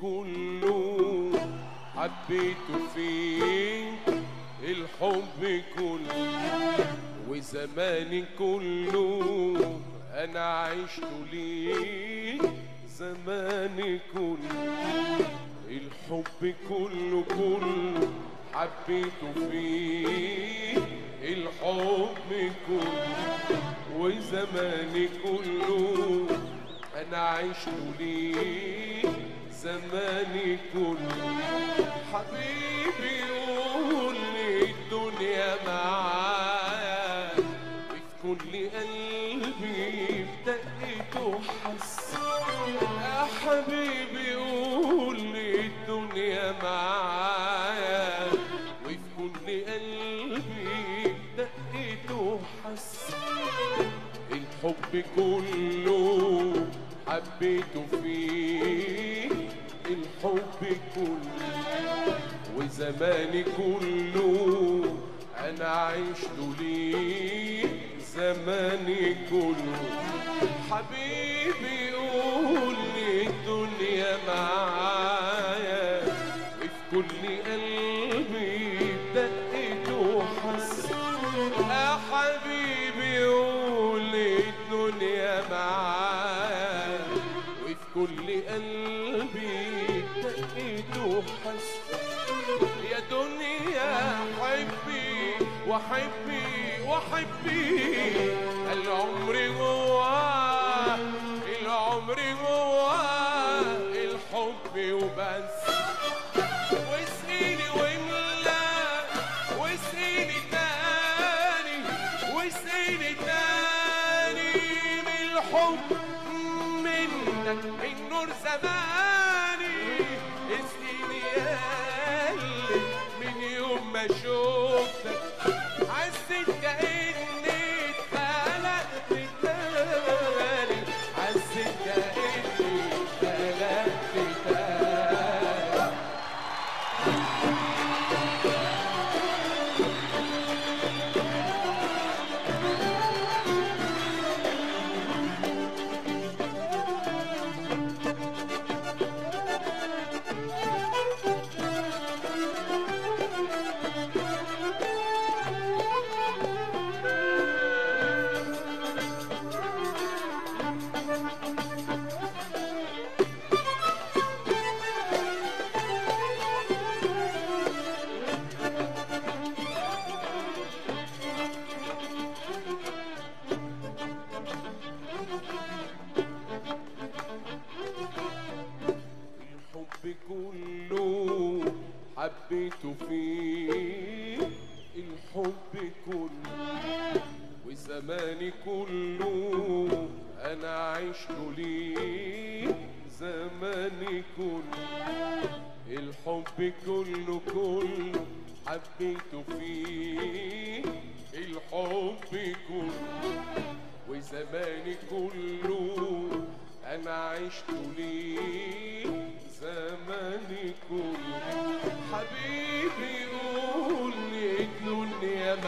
كله حبيته فيك الحب كله وزماني كله أنا عشت ليك زماني كله الحب كله كله حبيته فيك الحب كله وزماني كله أنا عشت ليك. زماني كله. حبيبي قول الدنيا معايا في كل قلبي بدقته حس يا حبيبي قول الدنيا معايا وفي كل قلبي بدقته حس الحب كله حبيته كله وزماني كله أنا عشت ليه زماني كله. حبيبي قول لي الدنيا معايا وفي كل قلبي بدقته حس يا حبيبي قول لي الدنيا معايا وفي كل قلبي دقيته حس يا دنيا حبي وحبي وحبي العمر جواه العمر جواه الحب وبس. تاني تاني من الحب منك من نور حبيته فيه الحب كله وزماني كله أنا عشت ليه؟ زماني كله الحب كله كله حبيته فيه الحب كله وزماني كله أنا عشت ليه؟ زماني كله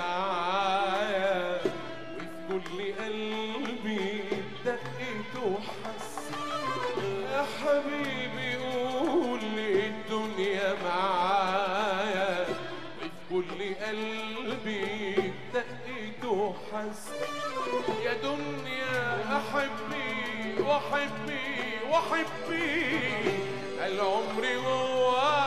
معايا وفي كل قلبي دقته حس يا حبيبي قول الدنيا معايا. وفي كل قلبي دقته حس يا دنيا أحبي وأحبي وأحبي العمر جواها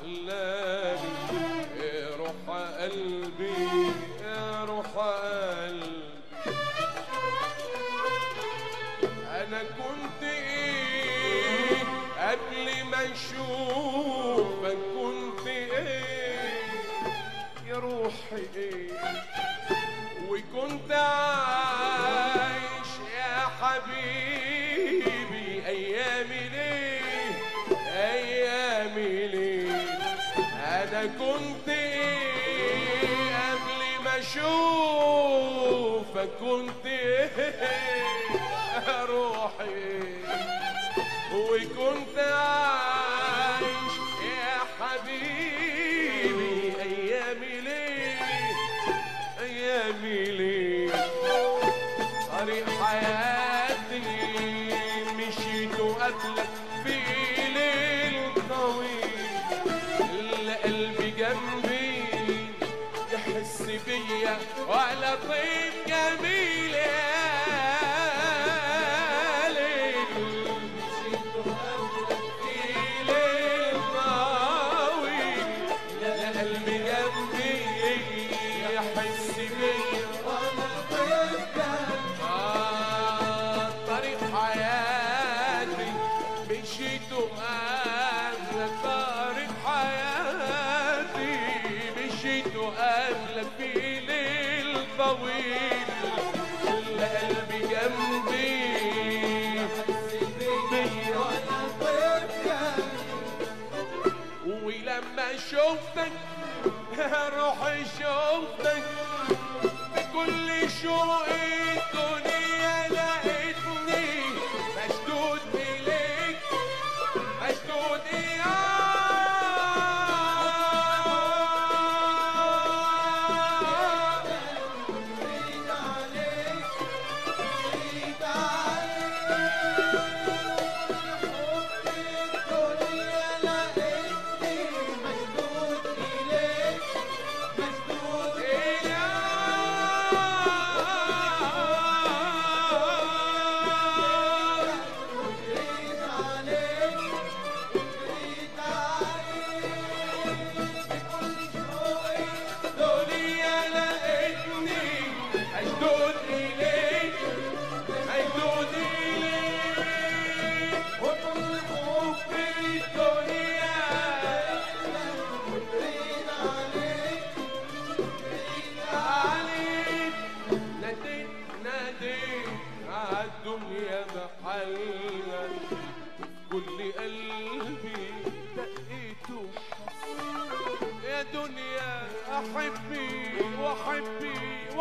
أحلامي يا روح قلبي يا روح قلبي. أنا كنت إيه؟ قبل ما أشوفك كنت إيه؟ يا روحي إيه؟ وكنت عارف يا روحي. وكنت لما شوفتك هروح شوفتك بكل شوق الدنيا.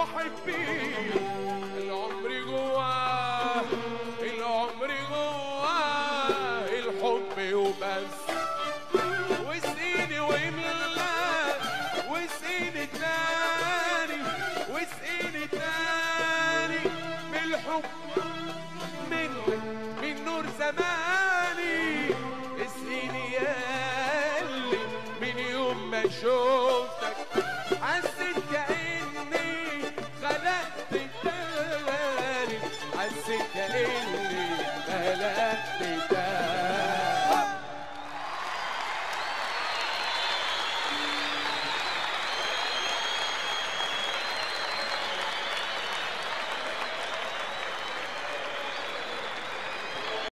وحبي